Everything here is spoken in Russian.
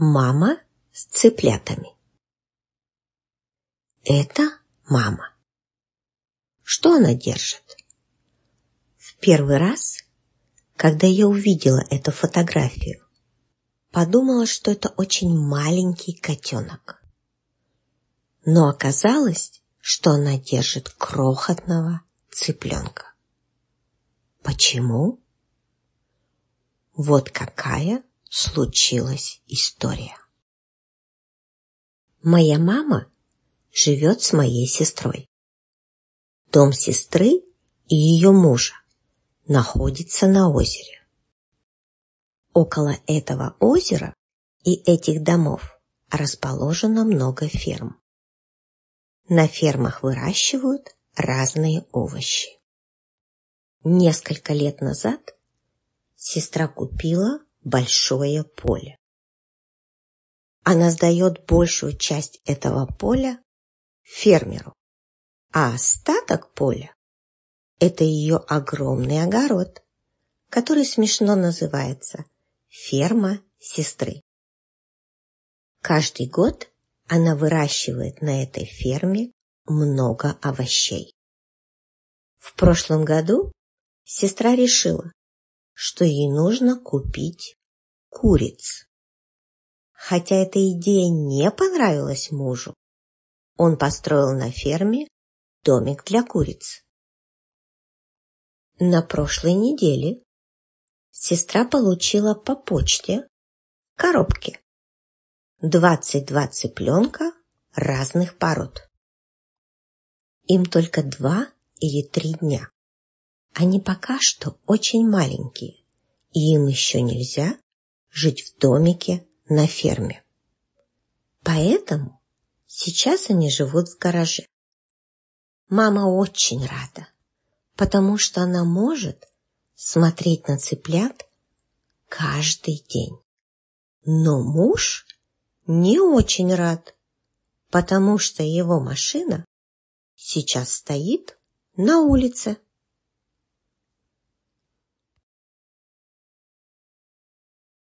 Мама с цыплятами. Это мама. Что она держит? В первый раз, когда я увидела эту фотографию, подумала, что это очень маленький котенок. Но оказалось, что она держит крохотного цыпленка. Почему? Вот какая случилась история. Моя мама живет с моей сестрой. Дом сестры и ее мужа находится на озере. Около этого озера и этих домов расположено много ферм. На фермах выращивают разные овощи. Несколько лет назад сестра купила большое поле. Она сдает большую часть этого поля фермеру, а остаток поля – это ее огромный огород, который смешно называется «ферма сестры». Каждый год она выращивает на этой ферме много овощей. В прошлом году сестра решила, что ей нужно купить куриц. Хотя эта идея не понравилась мужу, он построил на ферме домик для куриц. На прошлой неделе сестра получила по почте коробки 22 цыпленка разных пород. Им только два или три дня. Они пока что очень маленькие, и им еще нельзя жить в домике на ферме. Поэтому сейчас они живут в гараже. Мама очень рада, потому что она может смотреть на цыплят каждый день. Но муж не очень рад, потому что его машина сейчас стоит на улице.